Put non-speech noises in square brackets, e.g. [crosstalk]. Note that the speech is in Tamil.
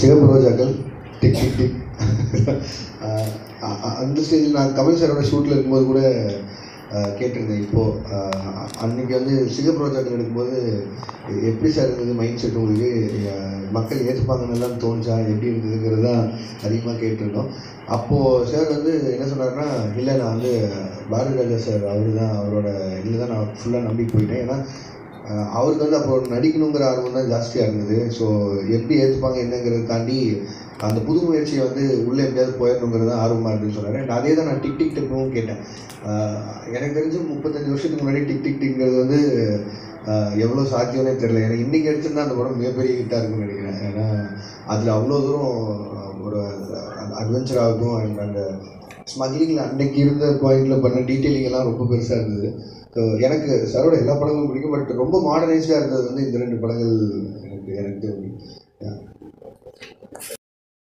சிவப்பு ரோஜாக்கள் டிக் டிக் டிக். [laughs] அந்த ஸ்டேஜில் நான் கமல் சாரோட ஷூட்டில் இருக்கும்போது கூட கேட்டிருந்தேன் இப்போது அன்றைக்கி வந்து சிகப்பு ரோஜாக்கள் எடுக்கும்போது எப்படி சார் இருந்தது மைண்ட் செட் உங்களுக்கு? மக்கள் ஏற்றுப்பாங்கன்னு எல்லாம் தோணுச்சா? எப்படி இருந்ததுங்கிறது தான் அதிகமாக கேட்டிருந்தோம். அப்போது சார் வந்து என்ன சொன்னார்னா இல்லை நான் வந்து பாரதி ராஜா சார் அவர் தான் அவரோட இதில் தான் நான் ஃபுல்லாக நம்பி போயிட்டேன். ஏன்னா அவருக்கு வந்து அப்போ நடிக்கணுங்கிற ஆர்வம் தான் ஜாஸ்தியாக இருந்தது. ஸோ எப்படி ஏற்றுப்பாங்க என்னங்கிறத தாண்டி அந்த புது முயற்சியை வந்து உள்ளே எப்படியாவது போயிடணுங்கிறது தான் ஆர்வமாக இருக்குன்னு சொன்னார். அண்ட் அதே தான் நான் டிக் டிக் டிக்னும் கேட்டேன். எனக்கு தெரிஞ்சு முப்பத்தஞ்சு வருஷத்துக்கு முன்னாடி டிக் டிக் டிக்ங்கிறது வந்து எவ்வளோ சாத்தியம்னே தெரியல. எனக்கு இன்றைக்கி எடுத்துருந்தா அந்த படம் மிகப்பெரிய ஹிட்டாக இருக்கும்னு நினைக்கிறேன். ஏன்னா அதில் அவ்வளோ தூரம் ஒரு அட்வென்ச்சர் ஆகட்டும் அண்ட் அந்த ஸ்மக்லிங்கில் அன்னைக்கு இருந்த பாயிண்டில் பண்ண டீட்டெயிலிங் எல்லாம் ரொம்ப பெருசாக இருந்தது. ஸோ எனக்கு சரோட எல்லா படங்களும் பிடிக்கும் பட் ரொம்ப மாடர்னைஸ்டாக இருந்தது வந்து இந்த ரெண்டு படங்கள் எனக்கு எனக்கு தெரியும்